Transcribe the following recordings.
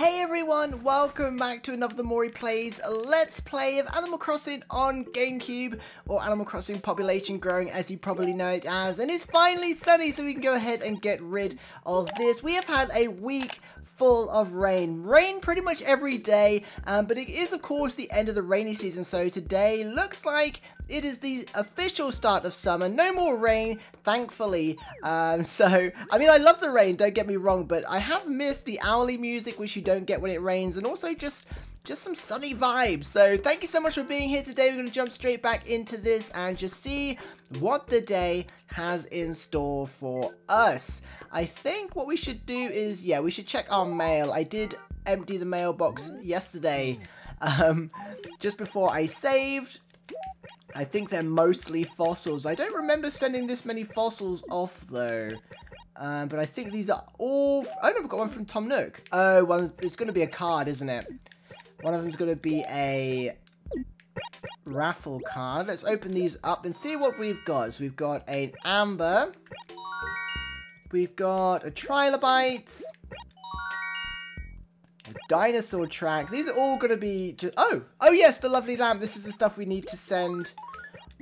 Hey everyone, welcome back to another The Mori Plays Let's Play of Animal Crossing on GameCube, or Animal Crossing Population Growing as you probably know it as, and it's finally sunny so we can go ahead and get rid of this. We have had a week full of rain. Rain pretty much every day, um, but it is of course the end of the rainy season, so today looks like it is the official start of summer. No more rain, thankfully. Um, so, I mean, I love the rain, don't get me wrong, but I have missed the hourly music, which you don't get when it rains, and also just just some sunny vibes. So thank you so much for being here today. We're going to jump straight back into this and just see what the day has in store for us. I think what we should do is, yeah, we should check our mail. I did empty the mailbox yesterday um, just before I saved. I think they're mostly fossils. I don't remember sending this many fossils off though. Um, but I think these are all... Oh no, we've got one from Tom Nook. Oh, one, it's going to be a card, isn't it? One of them's going to be a raffle card. Let's open these up and see what we've got. So we've got an amber. We've got a trilobite. A dinosaur track. These are all going to be... Just, oh! Oh yes, the lovely lamp. This is the stuff we need to send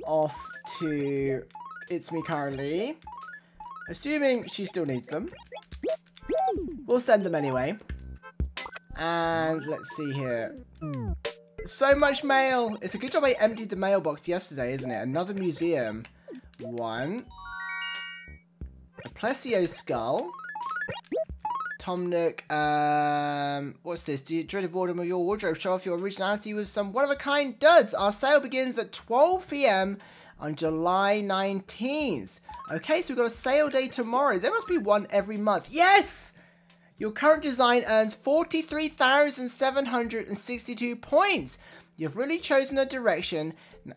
off to It's Me Carly. Assuming she still needs them. We'll send them anyway. And let's see here. So much mail. It's a good job I emptied the mailbox yesterday, isn't it? Another museum. One. A Plesio skull. Tom Nook, um, what's this? Do you dread the boredom of your wardrobe? Show off your originality with some one-of-a-kind duds. Our sale begins at 12 p.m. on July 19th. Okay, so we've got a sale day tomorrow. There must be one every month. Yes! Your current design earns 43,762 points. You've really chosen a direction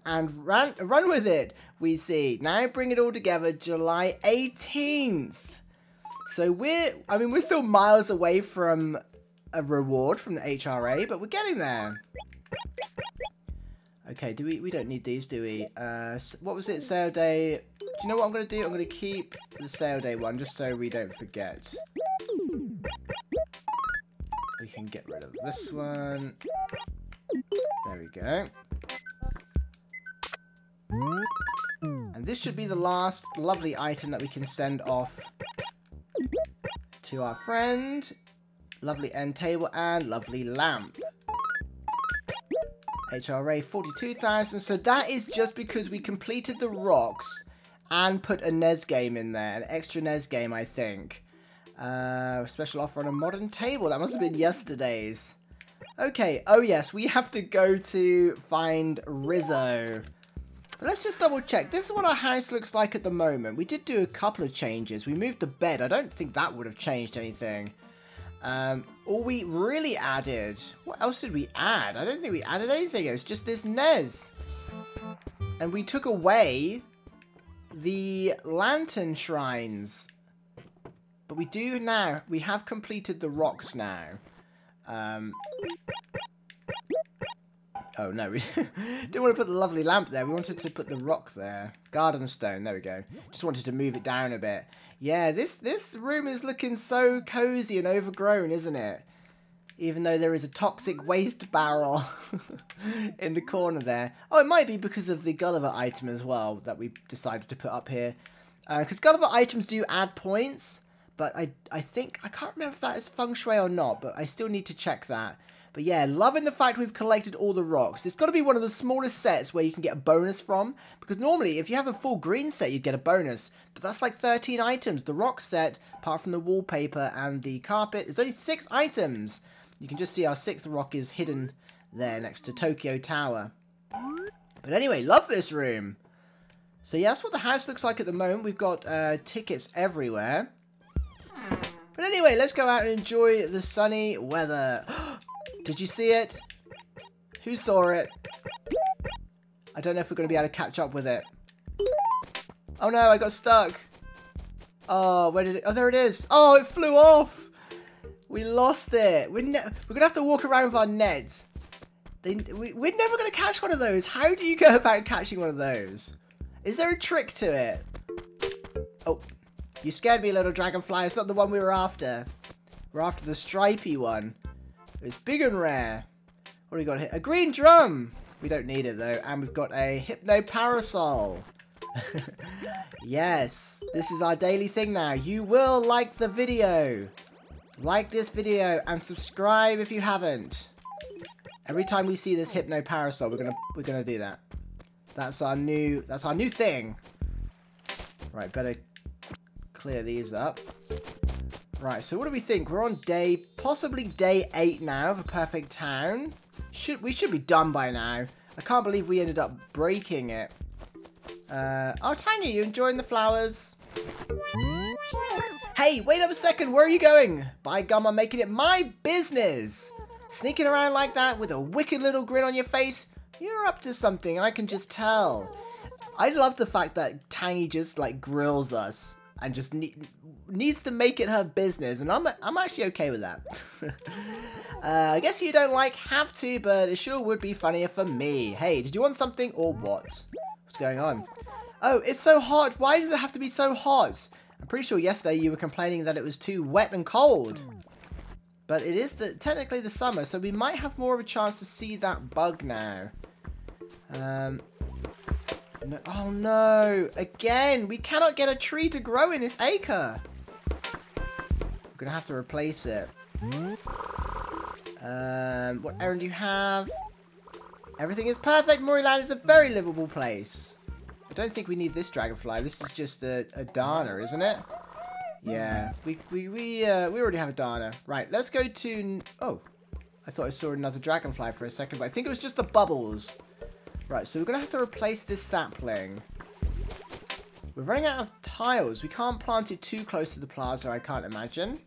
and ran, run with it, we see. Now bring it all together July 18th. So we're, I mean, we're still miles away from a reward from the HRA, but we're getting there. Okay, do we, we don't need these, do we? Uh, what was it, sale day? Do you know what I'm going to do? I'm going to keep the sale day one just so we don't forget. We can get rid of this one. There we go. And this should be the last lovely item that we can send off to our friend. Lovely end table and lovely lamp. HRA 42,000. So that is just because we completed the rocks and put a NES game in there. An extra NES game, I think. Uh, special offer on a modern table. That must have been yesterday's. Okay, oh yes, we have to go to find Rizzo. Let's just double check. This is what our house looks like at the moment. We did do a couple of changes. We moved the bed. I don't think that would have changed anything. Um, all we really added... What else did we add? I don't think we added anything. It's just this NES. And we took away the lantern shrines. But we do now. We have completed the rocks now. Um, oh, no. We didn't want to put the lovely lamp there. We wanted to put the rock there. Garden stone. There we go. Just wanted to move it down a bit. Yeah, this, this room is looking so cozy and overgrown, isn't it? Even though there is a toxic waste barrel in the corner there. Oh, it might be because of the Gulliver item as well that we decided to put up here. Because uh, Gulliver items do add points. But I, I think, I can't remember if that is feng shui or not, but I still need to check that. But yeah, loving the fact we've collected all the rocks. It's got to be one of the smallest sets where you can get a bonus from. Because normally, if you have a full green set, you'd get a bonus. But that's like 13 items. The rock set, apart from the wallpaper and the carpet, is only 6 items. You can just see our sixth rock is hidden there next to Tokyo Tower. But anyway, love this room. So yeah, that's what the house looks like at the moment. We've got uh, tickets everywhere. But anyway, let's go out and enjoy the sunny weather. Did you see it? Who saw it? I don't know if we're going to be able to catch up with it. Oh no, I got stuck. Oh, where did it? Oh, there it is. Oh, it flew off. We lost it. We're, we're going to have to walk around with our nets. They, we, we're never going to catch one of those. How do you go about catching one of those? Is there a trick to it? Oh, you scared me, little dragonfly. It's not the one we were after. We're after the stripy one. It's big and rare. What do we got here? A green drum! We don't need it though. And we've got a hypno parasol. yes, this is our daily thing now. You will like the video. Like this video and subscribe if you haven't. Every time we see this hypno parasol, we're gonna we're gonna do that. That's our new that's our new thing. Right, better clear these up. Right, so what do we think? We're on day possibly day eight now of a perfect town. Should we should be done by now. I can't believe we ended up breaking it. Uh, oh, Tangy, you enjoying the flowers? Hey, wait up a second. Where are you going? By gum, I'm making it my business. Sneaking around like that with a wicked little grin on your face. You're up to something, I can just tell. I love the fact that Tangy just like grills us and just ne needs to make it her business, and I'm I'm actually okay with that. uh, I guess you don't like have to, but it sure would be funnier for me. Hey, did you want something or what? What's going on? Oh, it's so hot. Why does it have to be so hot? I'm pretty sure yesterday you were complaining that it was too wet and cold. But it is the technically the summer, so we might have more of a chance to see that bug now. Um, no, oh no! Again, we cannot get a tree to grow in this acre. We're gonna have to replace it. Um, what errand do you have? Everything is perfect. Moriland is a very livable place. I don't think we need this dragonfly. This is just a, a darner, isn't it? Yeah, we we we uh, we already have a darner. Right, let's go to. Oh, I thought I saw another dragonfly for a second, but I think it was just the bubbles. Right, so we're gonna have to replace this sapling. We're running out of tiles. We can't plant it too close to the plaza. I can't imagine.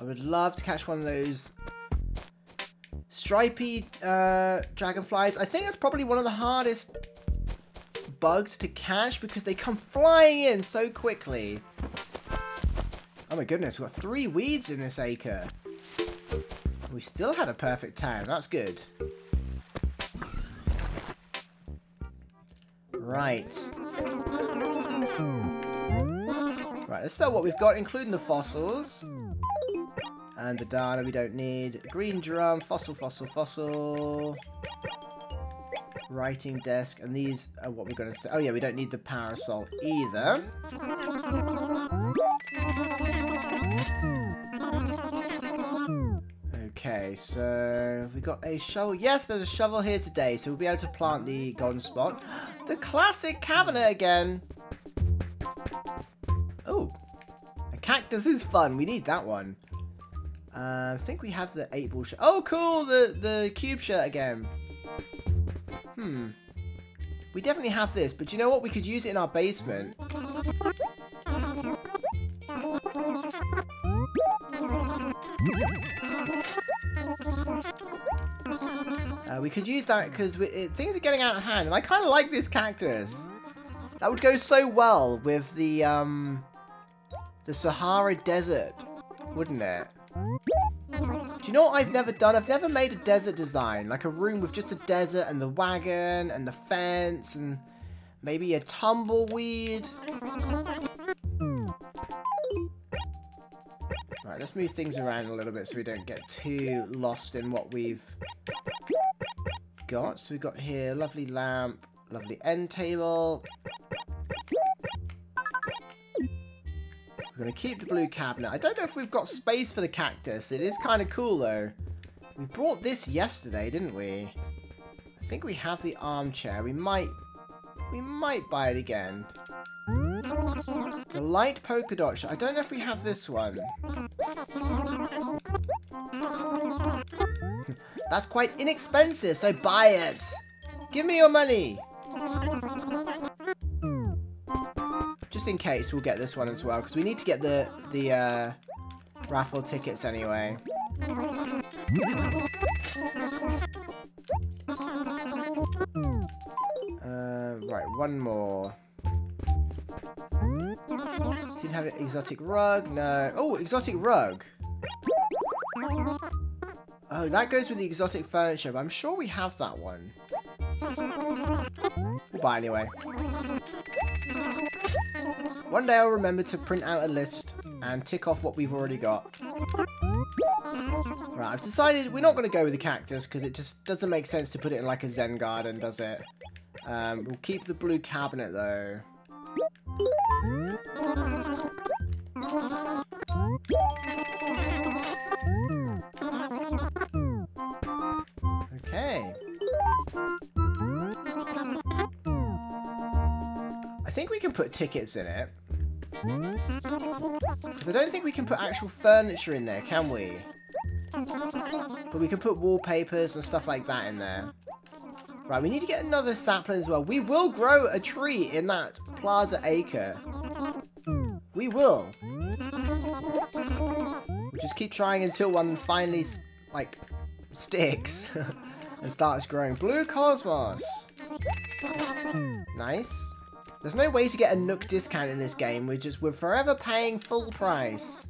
I would love to catch one of those stripy uh, dragonflies. I think it's probably one of the hardest bugs to catch because they come flying in so quickly. Oh my goodness, we've got three weeds in this acre. We still had a perfect time. That's good. Right. Right, let's sell what we've got, including the fossils. And the darner we don't need. Green drum, fossil, fossil, fossil. Writing desk, and these are what we're going to say. Oh yeah, we don't need the parasol either. Okay, so we got a shovel. Yes, there's a shovel here today, so we'll be able to plant the golden spot. The classic cabinet again. Oh, a cactus is fun. We need that one. Uh, I think we have the 8 ball shirt. Oh, cool! The, the cube shirt again. Hmm. We definitely have this, but you know what? We could use it in our basement. We could use that because things are getting out of hand, and I kind of like this cactus. That would go so well with the um, the Sahara Desert, wouldn't it? Do you know what I've never done? I've never made a desert design, like a room with just a desert and the wagon and the fence and maybe a tumbleweed. Right, let's move things around a little bit so we don't get too lost in what we've got. So we've got here lovely lamp, lovely end table. We're going to keep the blue cabinet. I don't know if we've got space for the cactus. It is kind of cool, though. We brought this yesterday, didn't we? I think we have the armchair. We might... We might buy it again. The light polka dot I don't know if we have this one. That's quite inexpensive, so buy it! Give me your money! Just in case, we'll get this one as well, because we need to get the, the uh, raffle tickets anyway. Uh, right, one more. Did have an exotic rug? No. Oh, exotic rug. Oh, that goes with the exotic furniture, but I'm sure we have that one. We'll anyway. One day I'll remember to print out a list and tick off what we've already got. Right, I've decided we're not going to go with the cactus because it just doesn't make sense to put it in like a zen garden, does it? Um, we'll keep the blue cabinet though. Okay. I think we can put tickets in it. Because I don't think we can put actual furniture in there, can we? But we can put wallpapers and stuff like that in there. Right, we need to get another sapling as well. We will grow a tree in that Plaza Acre. We will. Just keep trying until one finally, like, sticks and starts growing. Blue Cosmos. Nice. There's no way to get a Nook discount in this game. We're just, we're forever paying full price.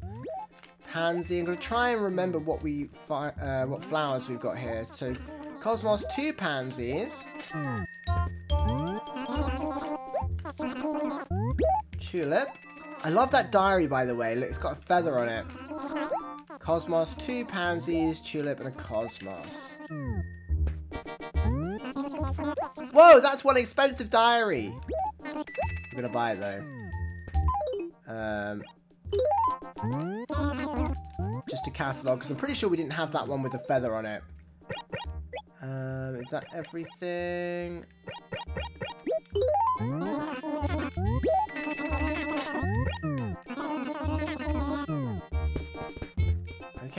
Pansy. I'm going to try and remember what we, uh, what flowers we've got here. So, Cosmos, two pansies. Tulip. I love that diary, by the way. Look, it's got a feather on it. Cosmos, two pansies, tulip, and a cosmos. Whoa, that's one expensive diary. I'm gonna buy it though. Um, just a catalogue, because I'm pretty sure we didn't have that one with a feather on it. Um, is that everything?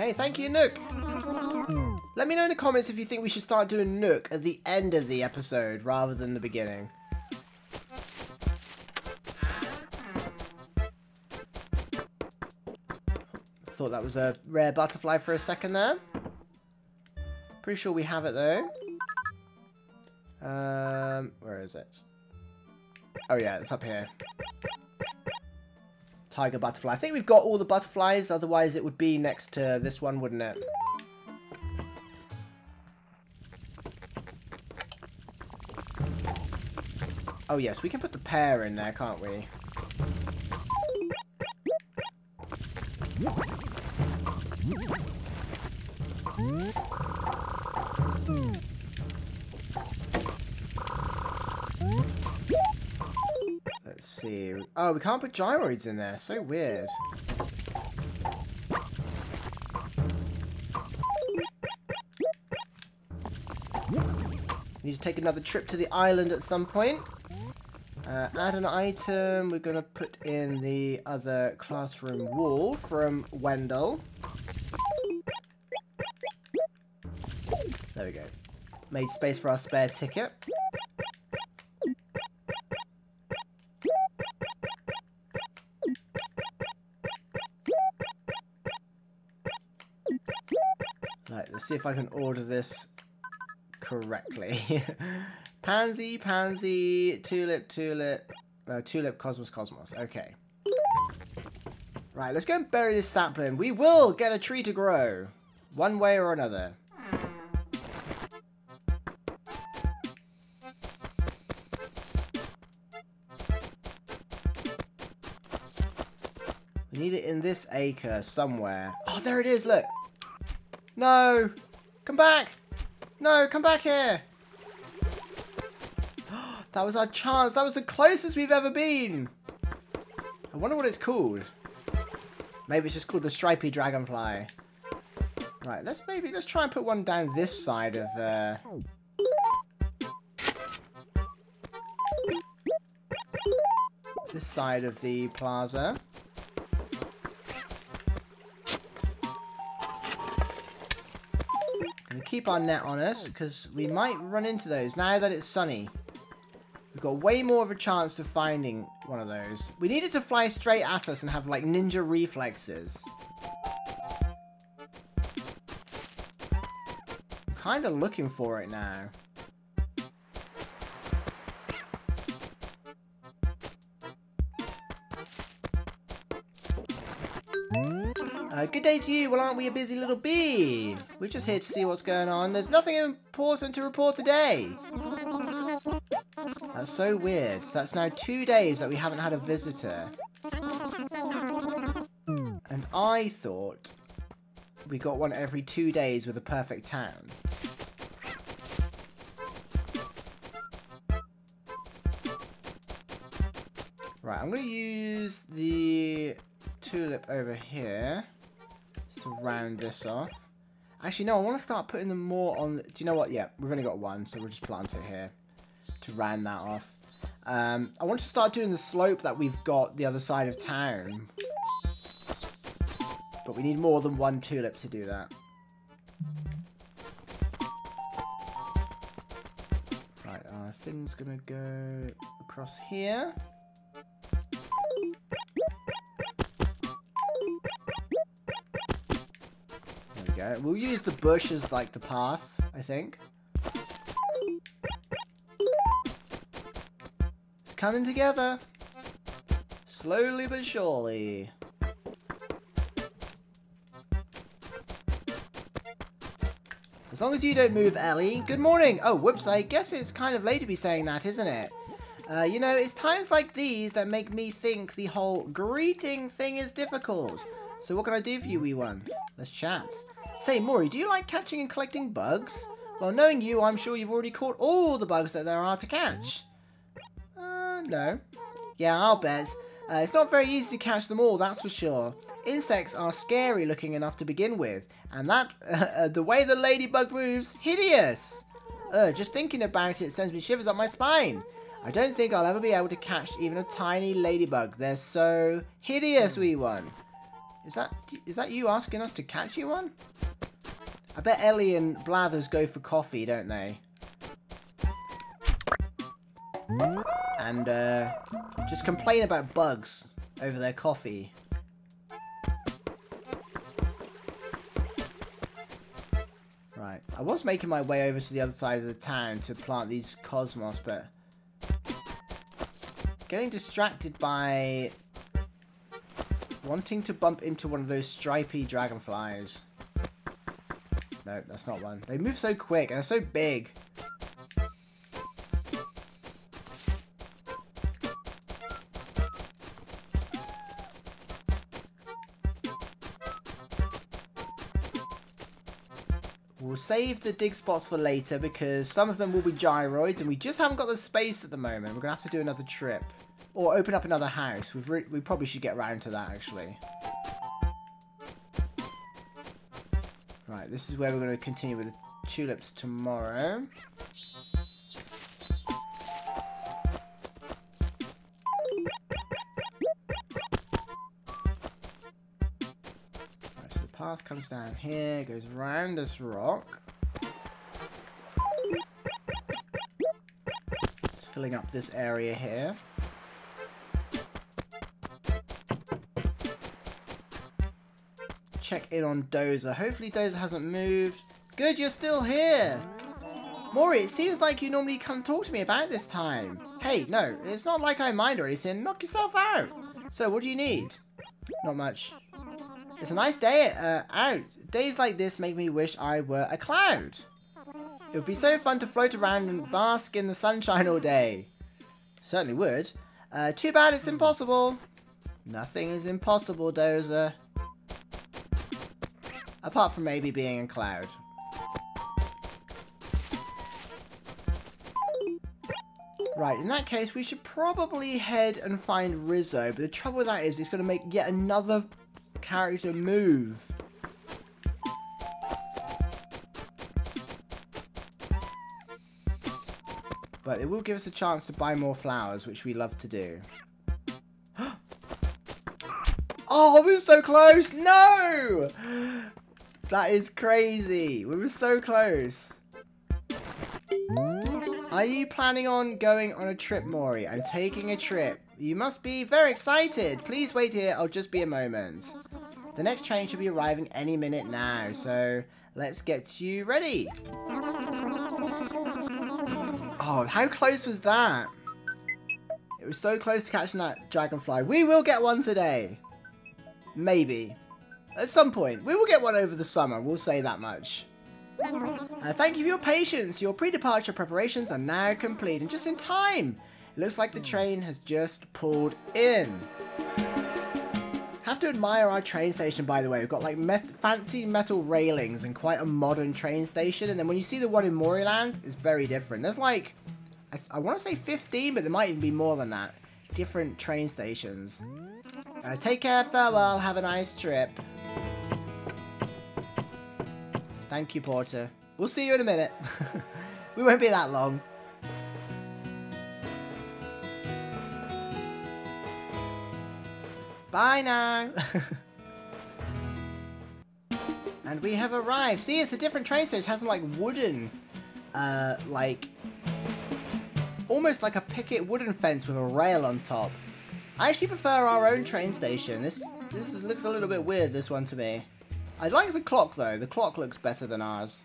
Okay, thank you, Nook. Let me know in the comments if you think we should start doing Nook at the end of the episode rather than the beginning. Thought that was a rare butterfly for a second there. Pretty sure we have it though. Um, where is it? Oh yeah, it's up here. Tiger butterfly. I think we've got all the butterflies, otherwise it would be next to this one, wouldn't it? Oh yes, we can put the pear in there, can't we? Oh, we can't put gyroids in there. So weird. Need to take another trip to the island at some point. Uh, add an item. We're going to put in the other classroom wall from Wendell. There we go. Made space for our spare ticket. See if I can order this correctly. pansy, pansy, tulip, tulip, no, tulip, cosmos, cosmos. Okay. Right, let's go and bury this sapling. We will get a tree to grow. One way or another. We need it in this acre somewhere. Oh, there it is, look. No! Come back! No, come back here! that was our chance. That was the closest we've ever been. I wonder what it's called. Maybe it's just called the stripy dragonfly. Right, let's maybe let's try and put one down this side of uh this side of the plaza. Keep our net on us, because we might run into those now that it's sunny. We've got way more of a chance of finding one of those. We needed to fly straight at us and have like ninja reflexes. Kind of looking for it now. Good day to you. Well, aren't we a busy little bee? We're just here to see what's going on. There's nothing important to report today. That's so weird. So that's now two days that we haven't had a visitor. And I thought we got one every two days with a perfect town. Right, I'm going to use the tulip over here to round this off. Actually, no, I want to start putting them more on... Do you know what? Yeah, we've only got one, so we'll just plant it here to round that off. Um, I want to start doing the slope that we've got the other side of town. But we need more than one tulip to do that. Right, our thing's going to go across here. Go. We'll use the bush as like the path, I think. It's coming together. Slowly but surely. As long as you don't move, Ellie. Good morning. Oh, whoops, I guess it's kind of late to be saying that, isn't it? Uh, you know, it's times like these that make me think the whole greeting thing is difficult. So what can I do for you, wee one? Let's chat. Say, Mori, do you like catching and collecting bugs? Well, knowing you, I'm sure you've already caught all the bugs that there are to catch. Uh, no. Yeah, I'll bet. Uh, it's not very easy to catch them all, that's for sure. Insects are scary looking enough to begin with, and that, uh, the way the ladybug moves, hideous! Uh, just thinking about it sends me shivers up my spine. I don't think I'll ever be able to catch even a tiny ladybug. They're so hideous, wee one. Is that is that you asking us to catch you one? I bet Ellie and Blathers go for coffee, don't they? And uh, just complain about bugs over their coffee. Right, I was making my way over to the other side of the town to plant these cosmos, but getting distracted by wanting to bump into one of those stripy dragonflies. No, that's not one. They move so quick and they're so big. We'll save the dig spots for later because some of them will be gyroids and we just haven't got the space at the moment. We're going to have to do another trip. Or open up another house. We've we probably should get around to that actually. Right, this is where we're going to continue with the tulips tomorrow. Right, so the path comes down here, goes around this rock. Just filling up this area here. Check in on Dozer. Hopefully Dozer hasn't moved. Good, you're still here. Mori, it seems like you normally come talk to me about this time. Hey, no, it's not like I mind or anything. Knock yourself out. So, what do you need? Not much. It's a nice day uh, out. Days like this make me wish I were a cloud. It would be so fun to float around and bask in the sunshine all day. Certainly would. Uh, too bad it's impossible. Nothing is impossible, Dozer. Apart from maybe being a cloud. Right, in that case, we should probably head and find Rizzo. But the trouble with that is it's going to make yet another character move. But it will give us a chance to buy more flowers, which we love to do. oh, we were so close! No! That is crazy. We were so close. Are you planning on going on a trip, Mori? I'm taking a trip. You must be very excited. Please wait here. I'll just be a moment. The next train should be arriving any minute now, so let's get you ready. Oh, how close was that? It was so close to catching that dragonfly. We will get one today. Maybe. At some point. We will get one over the summer, we'll say that much. Uh, thank you for your patience. Your pre-departure preparations are now complete and just in time. It looks like the train has just pulled in. Have to admire our train station, by the way. We've got like met fancy metal railings and quite a modern train station. And then when you see the one in Moriland, it's very different. There's like, I, I want to say 15, but there might even be more than that. Different train stations. Uh, take care, farewell, have a nice trip. Thank you, Porter. We'll see you in a minute. we won't be that long. Bye now. and we have arrived. See, it's a different train station. It has some, like, wooden, uh, like, almost like a picket wooden fence with a rail on top. I actually prefer our own train station. This this is, looks a little bit weird, this one to me. I like the clock, though. The clock looks better than ours.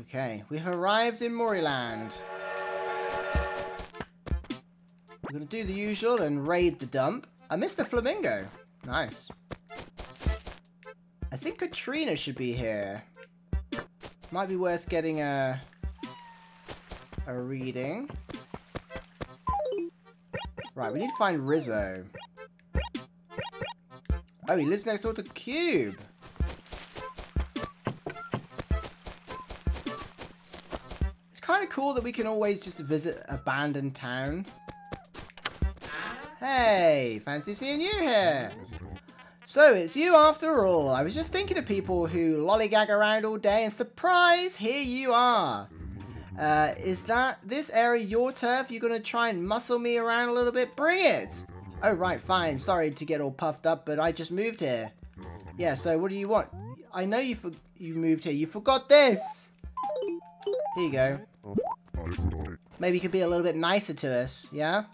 Okay, we have arrived in Moriland. We're going to do the usual and raid the dump. I missed the flamingo. Nice. I think Katrina should be here. Might be worth getting a, a reading. Right, we need to find Rizzo. Oh, he lives next door to Cube. It's kind of cool that we can always just visit abandoned town. Hey, fancy seeing you here. So, it's you after all. I was just thinking of people who lollygag around all day and surprise, here you are. Uh, is that this area your turf? You're gonna try and muscle me around a little bit? Bring it! Oh, right, fine. Sorry to get all puffed up, but I just moved here. Yeah, so what do you want? I know you for you moved here. You forgot this! Here you go. Maybe you could be a little bit nicer to us, yeah?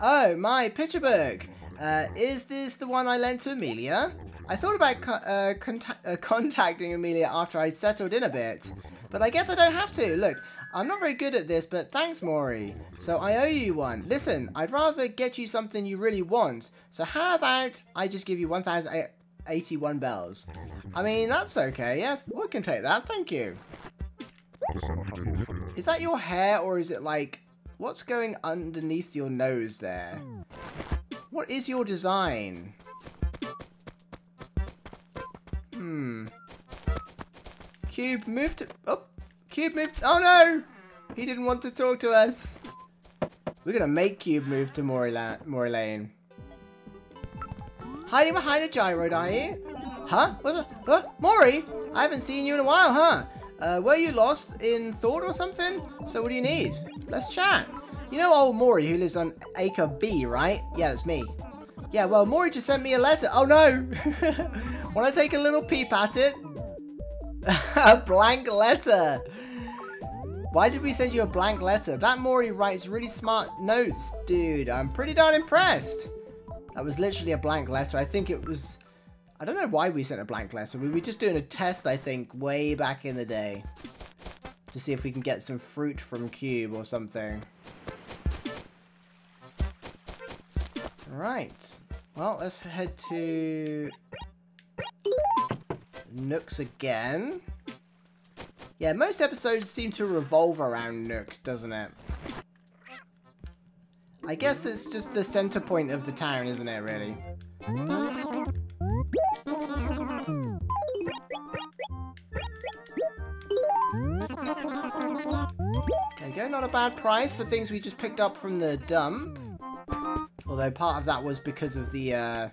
Oh, my picture book. Uh, is this the one I lent to Amelia? I thought about co uh, uh, contacting Amelia after I'd settled in a bit. But I guess I don't have to. Look, I'm not very good at this, but thanks, Mori. So I owe you one. Listen, I'd rather get you something you really want. So how about I just give you 1,081 bells? I mean, that's okay. Yeah, we can take that. Thank you. Is that your hair or is it like What's going underneath your nose there? What is your design? Hmm. Cube moved to... Oh! Cube moved... Oh no! He didn't want to talk to us. We're gonna make Cube move to Moriland. Hiding behind a gyroid, are you? Huh? What's it? Huh? Mori? I haven't seen you in a while, huh? Uh, were you lost in thought or something? So what do you need? Let's chat. You know old Mori who lives on Acre B, right? Yeah, that's me. Yeah, well, Mori just sent me a letter. Oh, no. Want to take a little peep at it? a blank letter. Why did we send you a blank letter? That Mori writes really smart notes, dude. I'm pretty darn impressed. That was literally a blank letter. I think it was... I don't know why we sent a blank letter. We were just doing a test, I think, way back in the day. To see if we can get some fruit from Cube or something. Right. Well, let's head to Nook's again. Yeah, most episodes seem to revolve around Nook, doesn't it? I guess it's just the center point of the town, isn't it, really? There you go, not a bad price for things we just picked up from the dump. Although part of that was because of the uh,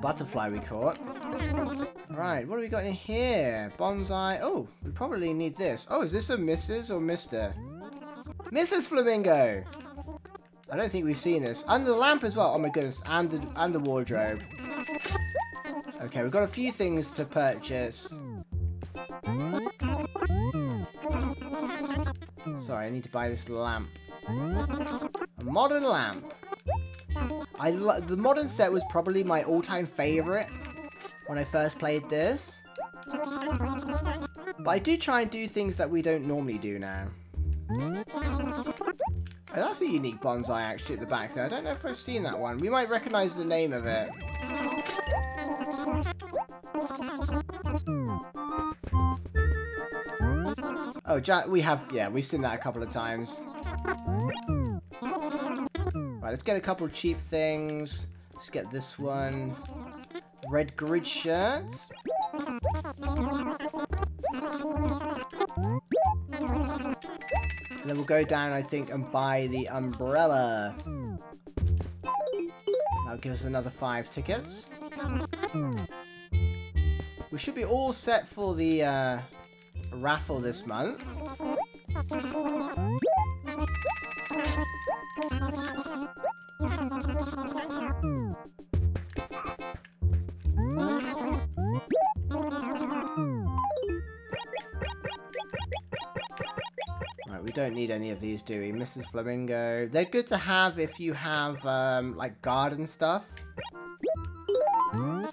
butterfly we caught. Right, what do we got in here? Bonsai. Oh, we probably need this. Oh, is this a Mrs. or Mr.? Mrs. Flamingo! I don't think we've seen this. Under the lamp as well. Oh my goodness. And the, and the wardrobe. Okay, we've got a few things to purchase. Sorry, I need to buy this lamp. A modern lamp. I the modern set was probably my all-time favorite when I first played this. But I do try and do things that we don't normally do now. Oh, that's a unique bonsai actually at the back there. I don't know if I've seen that one. We might recognize the name of it. Oh, Jack, we have, yeah, we've seen that a couple of times. Right, let's get a couple of cheap things. Let's get this one. Red grid shirts. And then we'll go down, I think, and buy the umbrella. That'll give us another five tickets. We should be all set for the uh, raffle this month. Don't need any of these, do we? Mrs. Flamingo. They're good to have if you have, um, like, garden stuff. And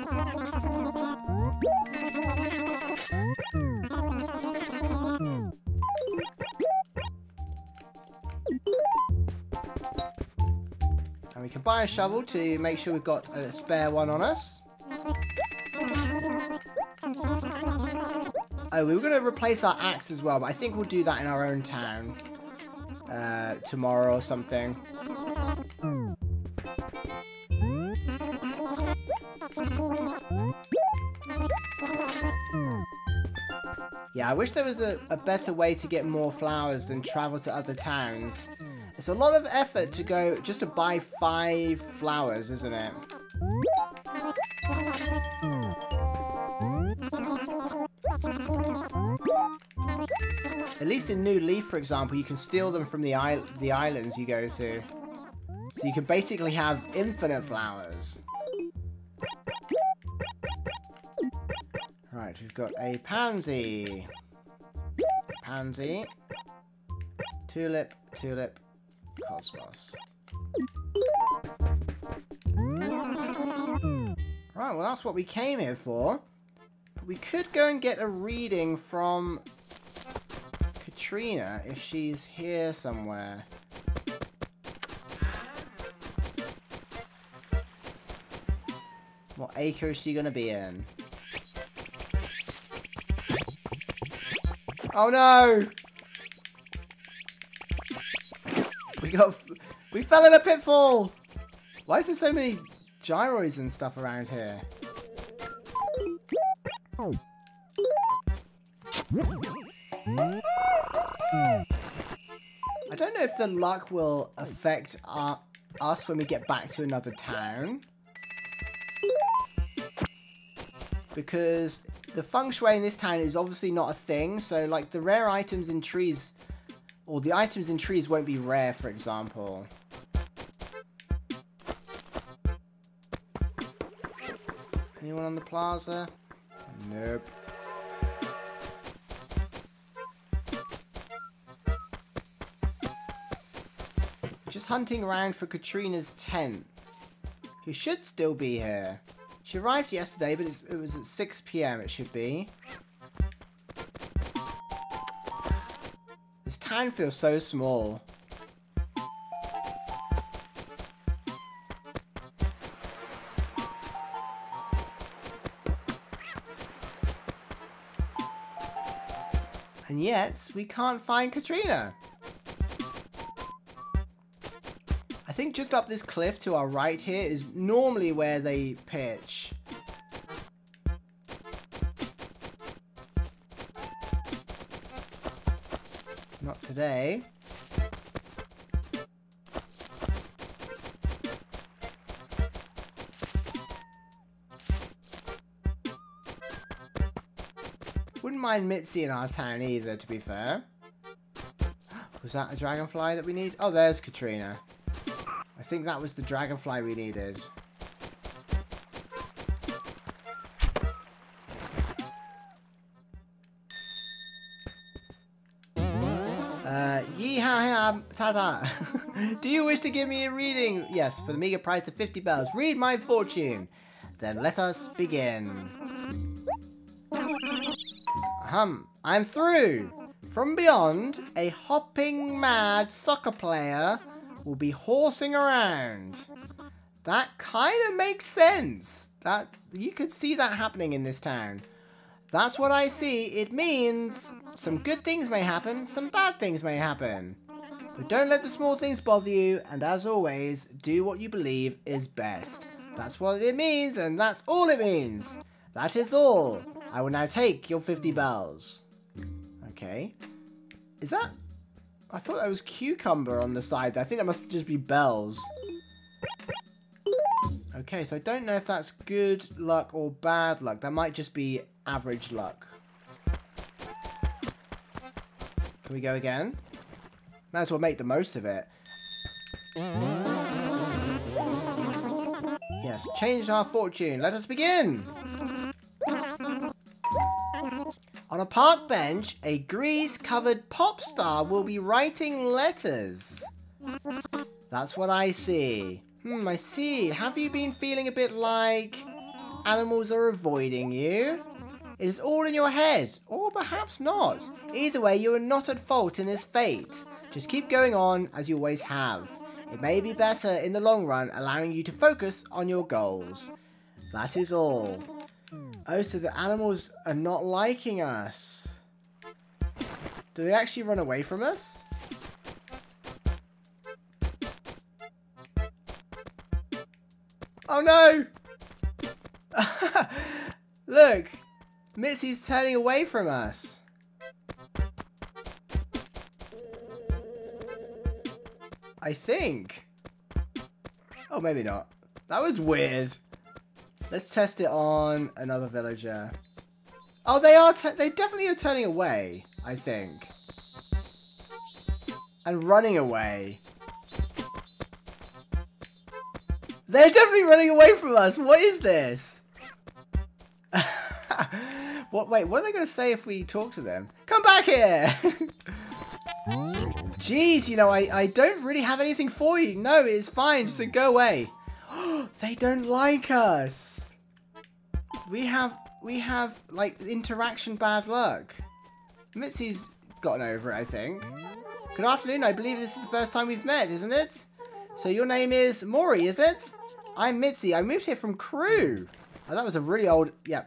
we can buy a shovel to make sure we've got a spare one on us. We were going to replace our axe as well, but I think we'll do that in our own town. Uh, tomorrow or something. Yeah, I wish there was a, a better way to get more flowers than travel to other towns. It's a lot of effort to go just to buy five flowers, isn't it? At least in New Leaf, for example, you can steal them from the, the islands you go to. So you can basically have infinite flowers. Right, we've got a pansy. Pansy. Tulip, tulip, cosmos. Right, well that's what we came here for. But we could go and get a reading from Katrina if she's here somewhere. What acre is she gonna be in? Oh no! We got, we fell in a pitfall! Why is there so many gyroids and stuff around here? I don't know if the luck will affect us when we get back to another town. Because the feng shui in this town is obviously not a thing, so like the rare items in trees, or the items in trees won't be rare, for example. Anyone on the plaza? Nope. Just hunting around for Katrina's tent, who should still be here. She arrived yesterday, but it was at 6 p.m. it should be. This town feels so small. And yet, we can't find Katrina. I think just up this cliff to our right here is normally where they pitch. Not today. Wouldn't mind Mitzi in our town either, to be fair. Was that a dragonfly that we need? Oh, there's Katrina. I think that was the dragonfly we needed. Uh, yeehaw, tata. Do you wish to give me a reading? Yes, for the meager price of 50 bells. Read my fortune. Then let us begin. Ahem, I'm through. From beyond, a hopping mad soccer player will be horsing around. That kind of makes sense. That You could see that happening in this town. That's what I see. It means some good things may happen, some bad things may happen. But don't let the small things bother you, and as always, do what you believe is best. That's what it means, and that's all it means. That is all. I will now take your 50 bells. Okay. Is that... I thought that was cucumber on the side. I think that must just be bells. Okay, so I don't know if that's good luck or bad luck. That might just be average luck. Can we go again? Might as well make the most of it. Yes, change our fortune. Let us begin! On a park bench, a grease-covered pop star will be writing letters. That's what I see. Hmm, I see. Have you been feeling a bit like animals are avoiding you? It is all in your head, or perhaps not. Either way, you are not at fault in this fate. Just keep going on as you always have. It may be better in the long run, allowing you to focus on your goals. That is all. Oh, so the animals are not liking us. Do they actually run away from us? Oh no! Look! Mitzi's turning away from us. I think. Oh, maybe not. That was weird. Let's test it on another villager. Oh, they are. they definitely are turning away. I think. And running away. They're definitely running away from us. What is this? what? Wait, what are they going to say if we talk to them? Come back here! Jeez, you know, I, I don't really have anything for you. No, it's fine. Just go away. They don't like us. We have, we have, like, interaction bad luck. Mitzi's gotten over it, I think. Good afternoon. I believe this is the first time we've met, isn't it? So your name is Mori, is it? I'm Mitzi. I moved here from Crew. Oh, that was a really old... Yeah.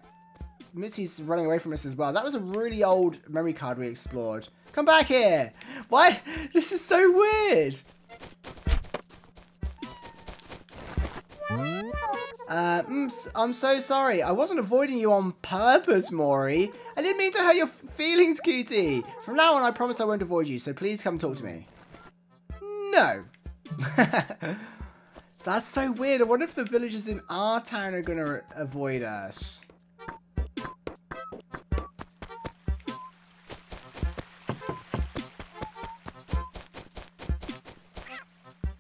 Mitzi's running away from us as well. That was a really old memory card we explored. Come back here. Why? This is so weird. Uh, mm, I'm so sorry. I wasn't avoiding you on purpose, Mori. I didn't mean to hurt your feelings, cutie. From now on, I promise I won't avoid you, so please come talk to me. No. That's so weird. I wonder if the villagers in our town are going to avoid us.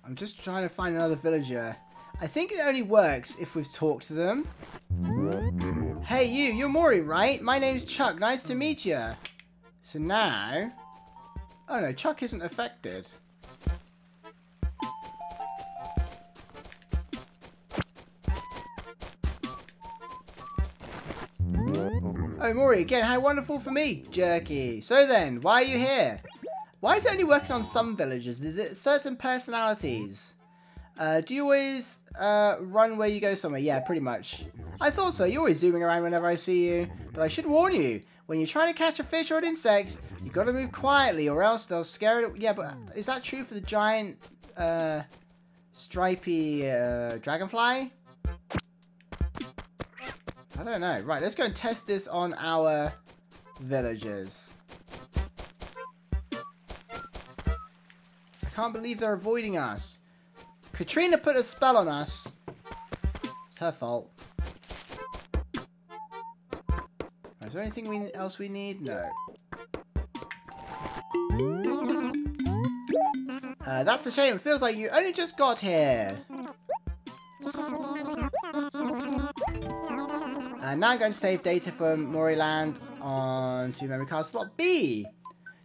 I'm just trying to find another villager. I think it only works if we've talked to them. Hey you, you're Mori, right? My name's Chuck. Nice to meet you. So now... Oh no, Chuck isn't affected. Oh, Mori, again, how wonderful for me, Jerky. So then, why are you here? Why is it only working on some villages? Is it certain personalities? Uh, do you always uh, run where you go somewhere? Yeah, pretty much. I thought so. You're always zooming around whenever I see you. But I should warn you, when you're trying to catch a fish or an insect, you got to move quietly or else they'll scare it. Yeah, but is that true for the giant uh, stripy uh, dragonfly? I don't know. Right, let's go and test this on our villagers. I can't believe they're avoiding us. Katrina put a spell on us. It's her fault. Is there anything we, else we need? No. Uh, that's a shame. It feels like you only just got here. And now I'm going to save data from Moriland onto memory card slot B.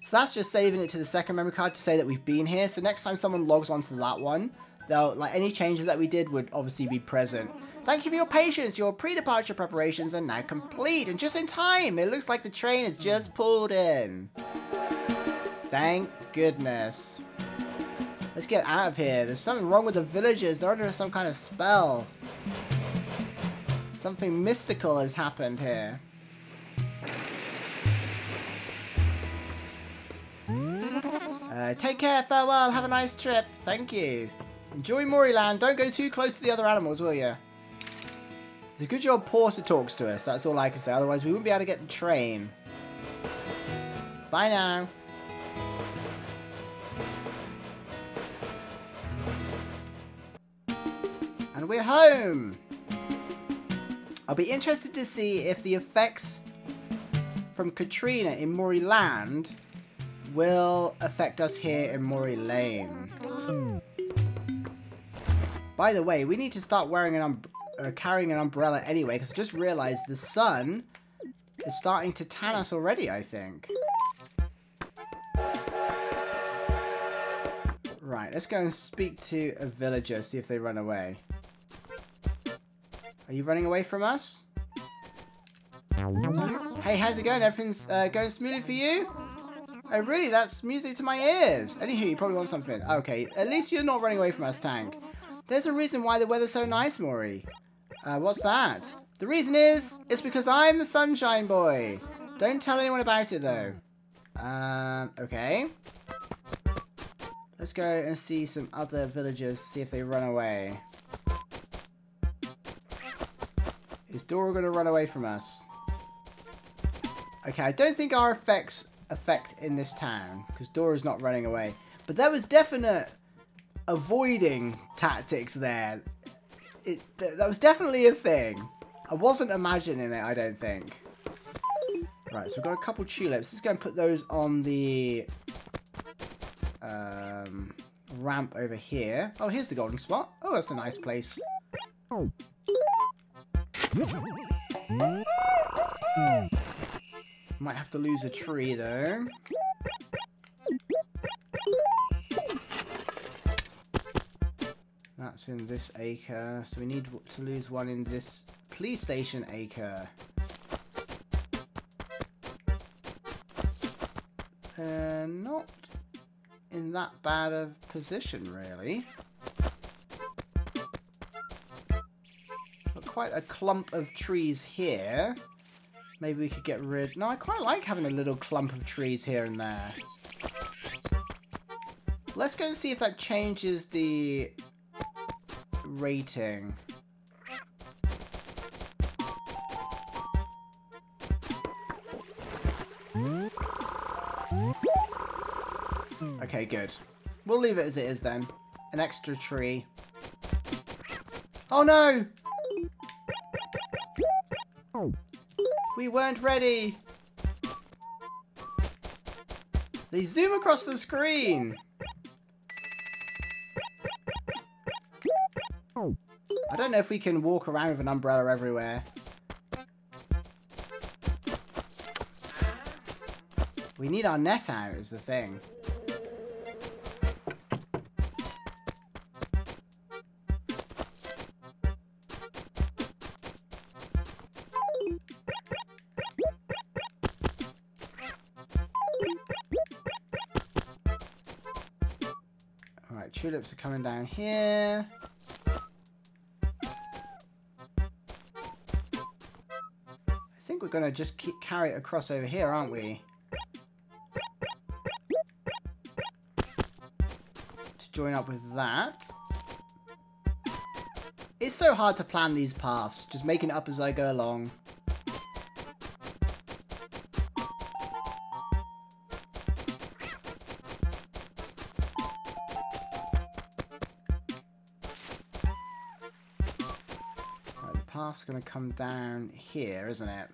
So that's just saving it to the second memory card to say that we've been here. So next time someone logs onto that one, they'll like any changes that we did would obviously be present. Thank you for your patience. Your pre-departure preparations are now complete and just in time. It looks like the train has just pulled in. Thank goodness. Let's get out of here. There's something wrong with the villagers. They're under some kind of spell. Something mystical has happened here. Uh, take care, farewell, have a nice trip. Thank you. Enjoy Moriland. Don't go too close to the other animals, will you? It's a good job Porter talks to us. That's all I can say. Otherwise, we wouldn't be able to get the train. Bye now. And we're home. I'll be interested to see if the effects from Katrina in Moriland will affect us here in Mori Lane. By the way, we need to start wearing an um uh, carrying an umbrella anyway, because I just realized the sun is starting to tan us already, I think. Right, let's go and speak to a villager, see if they run away. Are you running away from us? Hey, how's it going? Everything's uh, going smoothly for you? Oh, really? That's music to my ears. Anywho, you probably want something. Okay, at least you're not running away from us, Tank. There's a reason why the weather's so nice, Mori. Uh, what's that? The reason is, it's because I'm the Sunshine Boy. Don't tell anyone about it, though. Um, okay. Let's go and see some other villagers, see if they run away. Is Dora going to run away from us? Okay, I don't think our effects affect in this town, because Dora's not running away. But there was definite avoiding tactics there. It's That was definitely a thing. I wasn't imagining it, I don't think. Right, so we've got a couple tulips. Let's go and put those on the um, ramp over here. Oh, here's the golden spot. Oh, that's a nice place. Might have to lose a tree, though. That's in this acre. So we need to lose one in this police station acre. Uh, not in that bad of position, really. Got quite a clump of trees here. Maybe we could get rid... No, I quite like having a little clump of trees here and there. Let's go and see if that changes the rating. Okay, good. We'll leave it as it is then. An extra tree. Oh no! We weren't ready! They zoom across the screen! Don't know if we can walk around with an umbrella everywhere. We need our net out is the thing. Alright, tulips are coming down here. Going to just carry it across over here, aren't we? To join up with that. It's so hard to plan these paths, just making it up as I go along. The path's going to come down here, isn't it?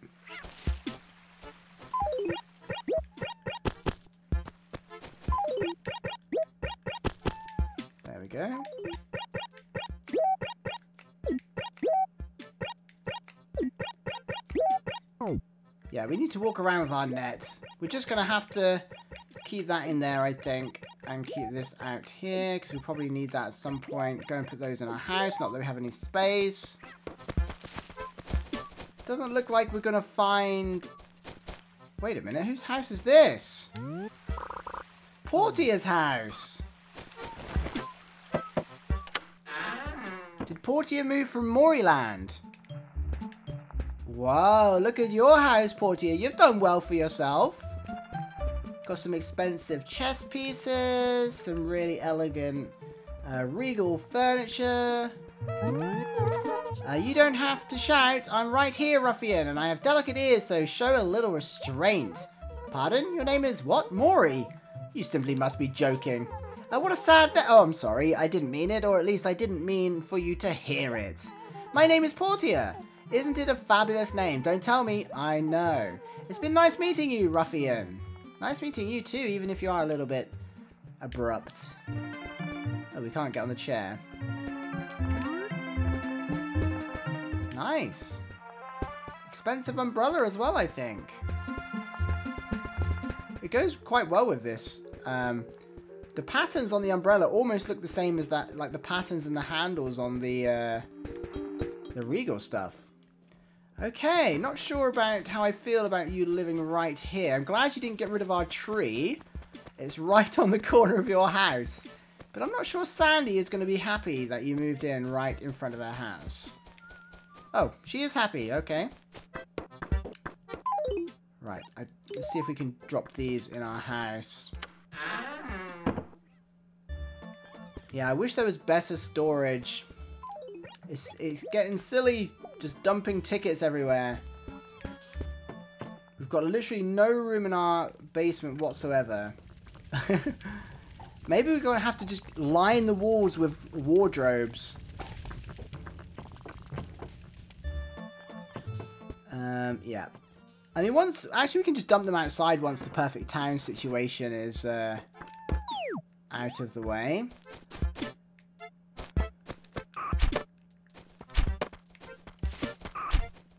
Go. Yeah, we need to walk around with our net. We're just going to have to keep that in there, I think, and keep this out here, because we probably need that at some point. Go and put those in our house, not that we have any space. Doesn't look like we're gonna find... Wait a minute, whose house is this? Portia's house! Portia move from Moriland? Wow, look at your house, Portia. You've done well for yourself. Got some expensive chess pieces, some really elegant uh, regal furniture. Uh, you don't have to shout. I'm right here, ruffian, and I have delicate ears, so show a little restraint. Pardon? Your name is what? Mori? You simply must be joking. Uh, what a sad... Oh, I'm sorry. I didn't mean it, or at least I didn't mean for you to hear it. My name is Portia. Isn't it a fabulous name? Don't tell me. I know. It's been nice meeting you, ruffian. Nice meeting you too, even if you are a little bit abrupt. Oh, we can't get on the chair. Nice. Expensive umbrella as well, I think. It goes quite well with this. Um, the patterns on the umbrella almost look the same as that, like the patterns and the handles on the uh, the Regal stuff. Okay, not sure about how I feel about you living right here. I'm glad you didn't get rid of our tree. It's right on the corner of your house. But I'm not sure Sandy is going to be happy that you moved in right in front of her house. Oh, she is happy. Okay. Right. I, let's see if we can drop these in our house. Yeah, I wish there was better storage. It's, it's getting silly just dumping tickets everywhere. We've got literally no room in our basement whatsoever. Maybe we're going to have to just line the walls with wardrobes. Um, yeah. I mean, once... Actually, we can just dump them outside once the perfect town situation is uh, out of the way.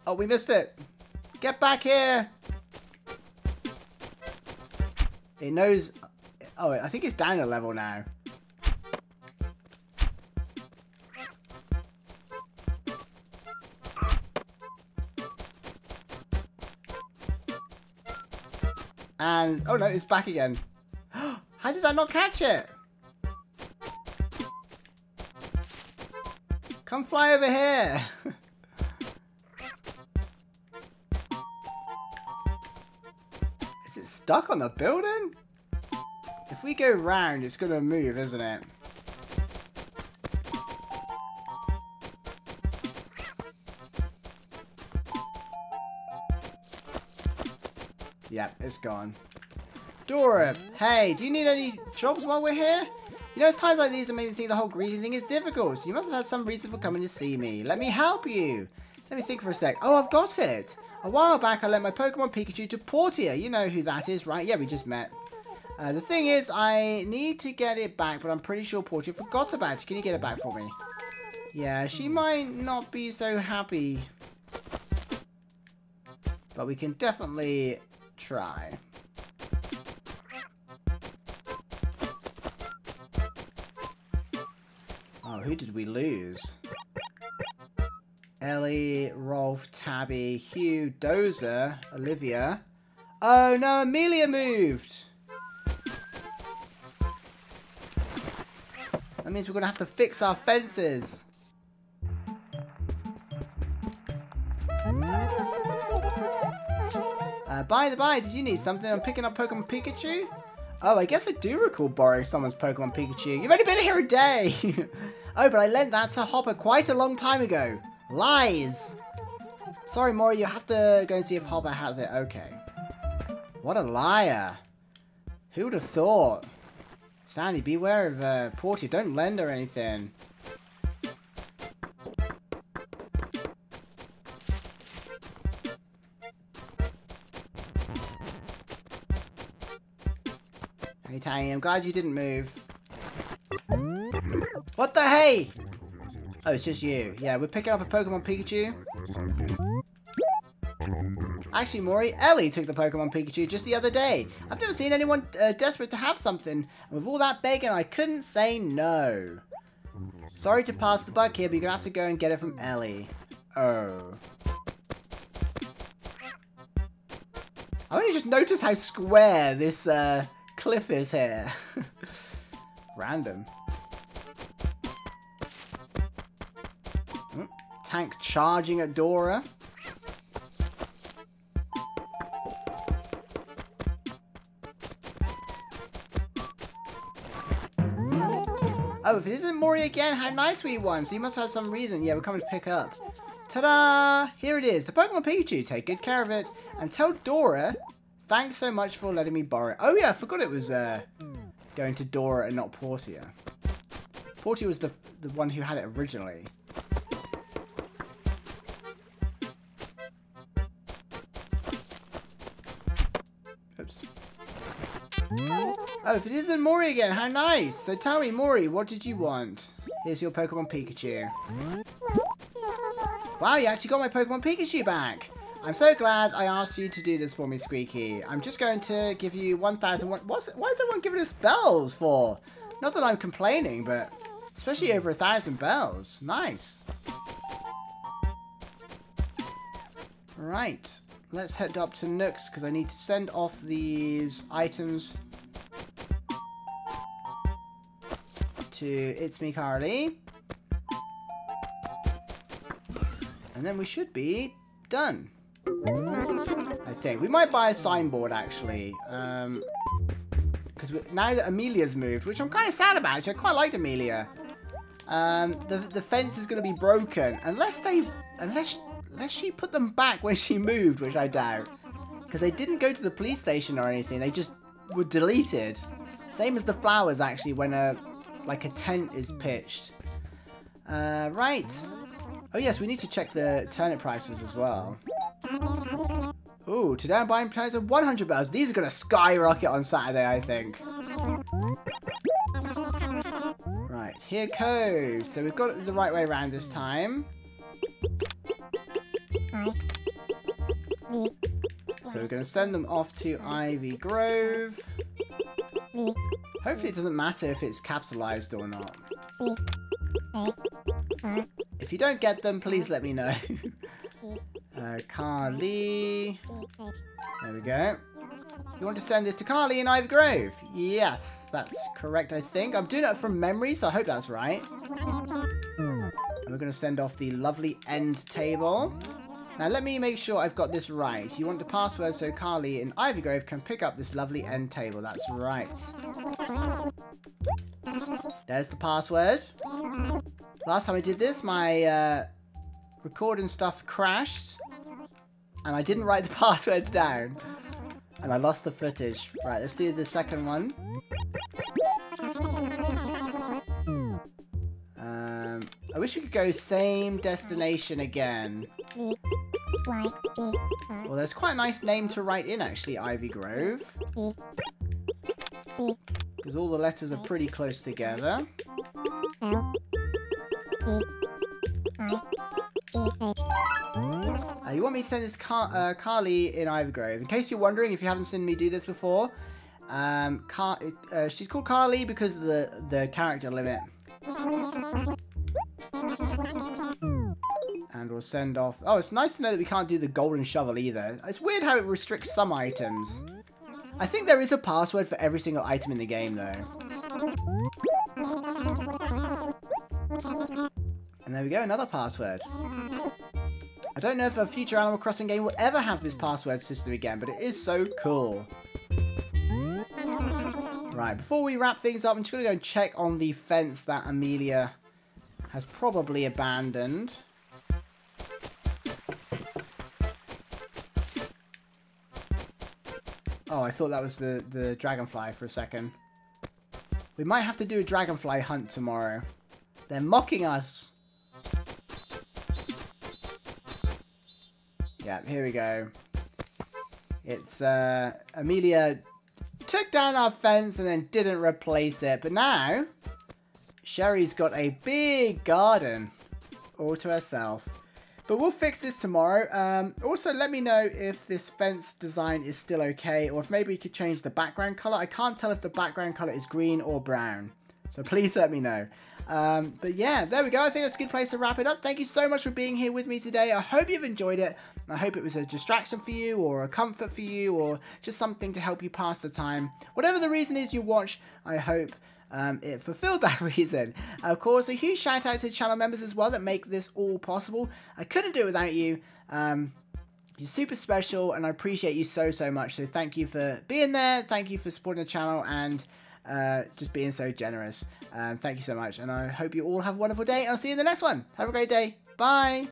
Oh, we missed it. Get back here. It knows... Oh, I think it's down a level now. And, oh no, it's back again. Did that not catch it? Come fly over here. Is it stuck on the building? If we go round, it's going to move, isn't it? Yeah, it's gone. Dora, hey, do you need any jobs while we're here? You know, it's times like these that make me think the whole greeting thing is difficult, so you must have had some reason for coming to see me. Let me help you. Let me think for a sec. Oh, I've got it. A while back, I lent my Pokemon Pikachu to Portia. You know who that is, right? Yeah, we just met. Uh, the thing is, I need to get it back, but I'm pretty sure Portia forgot about it. Can you get it back for me? Yeah, she might not be so happy. But we can definitely try. Oh, who did we lose? Ellie, Rolf, Tabby, Hugh, Dozer, Olivia. Oh no, Amelia moved! That means we're going to have to fix our fences. Uh, by the by, did you need something? I'm picking up Pokemon Pikachu? Oh, I guess I do recall borrowing someone's Pokemon Pikachu. You've only been here a day! oh, but I lent that to Hopper quite a long time ago. Lies! Sorry, Mori, you have to go and see if Hopper has it. Okay. What a liar. Who would have thought? Sandy, beware of uh, Portia. Don't lend her anything. Hey, Tiny, I'm glad you didn't move. What the hey? Oh, it's just you. Yeah, we're picking up a Pokemon Pikachu. Actually, Mori, Ellie took the Pokemon Pikachu just the other day. I've never seen anyone uh, desperate to have something. And with all that begging, I couldn't say no. Sorry to pass the buck here, but you're to have to go and get it from Ellie. Oh. I only just noticed how square this uh, cliff is here. Random. Tank charging at Dora. Oh, if this isn't Mori again, how nice we won. So you must have some reason. Yeah, we're coming to pick up. Ta-da! Here it is, the Pokemon Pikachu. Take good care of it. And tell Dora, thanks so much for letting me borrow it. Oh yeah, I forgot it was uh, going to Dora and not Portia. Portia was the, the one who had it originally. Oh, if it isn't Mori again, how nice! So tell me, Mori, what did you want? Here's your Pokemon Pikachu. Wow, you actually got my Pokemon Pikachu back! I'm so glad I asked you to do this for me, Squeaky. I'm just going to give you 1,000... What's, why is everyone giving us bells for? Not that I'm complaining, but especially over a thousand bells. Nice. Right. Let's head up to Nooks because I need to send off these items to It's Me Carly. And then we should be done. I think. We might buy a signboard, actually. Um, because now that Amelia's moved, which I'm kind of sad about, actually. I quite liked Amelia. Um, the, the fence is going to be broken. Unless they... Unless, unless she put them back when she moved, which I doubt. Because they didn't go to the police station or anything. They just were deleted. Same as the flowers, actually, when a... Like a tent is pitched. Uh, right. Oh yes, we need to check the turnip prices as well. Ooh, today I'm buying plants of 100 bells. These are going to skyrocket on Saturday, I think. Right, here goes. So we've got it the right way around this time. So we're going to send them off to Ivy Grove. Hopefully it doesn't matter if it's capitalized or not. If you don't get them, please let me know. uh, Carly. There we go. You want to send this to Carly in Ivy Grove? Yes, that's correct, I think. I'm doing it from memory, so I hope that's right. And we're going to send off the lovely end table. Now, let me make sure I've got this right. You want the password so Carly in Ivy Grove can pick up this lovely end table. That's right. There's the password. Last time I did this, my uh, recording stuff crashed. And I didn't write the passwords down. And I lost the footage. Right, let's do the second one. Um, I wish we could go same destination again. Well, there's quite a nice name to write in, actually, Ivy Grove. Because all the letters are pretty close together. Uh, you want me to send this Car uh, Carly in Ivy Grove. In case you're wondering, if you haven't seen me do this before, um, Car uh, she's called Carly because of the, the character limit. We'll send off... Oh, it's nice to know that we can't do the golden shovel either. It's weird how it restricts some items. I think there is a password for every single item in the game, though. And there we go, another password. I don't know if a future Animal Crossing game will ever have this password system again, but it is so cool. Right, before we wrap things up, I'm just going to go and check on the fence that Amelia has probably abandoned. Oh, I thought that was the, the dragonfly for a second. We might have to do a dragonfly hunt tomorrow. They're mocking us. Yeah, here we go. It's, uh, Amelia took down our fence and then didn't replace it. But now, Sherry's got a big garden all to herself. But we'll fix this tomorrow. Um, also, let me know if this fence design is still okay or if maybe we could change the background color. I can't tell if the background color is green or brown. So please let me know. Um, but yeah, there we go. I think that's a good place to wrap it up. Thank you so much for being here with me today. I hope you've enjoyed it. I hope it was a distraction for you or a comfort for you or just something to help you pass the time. Whatever the reason is you watch, I hope um, it fulfilled that reason. Of course, a huge shout out to channel members as well that make this all possible. I couldn't do it without you. Um, you're super special and I appreciate you so, so much. So thank you for being there. Thank you for supporting the channel and uh, just being so generous. Um, thank you so much, and I hope you all have a wonderful day. I'll see you in the next one. Have a great day. Bye.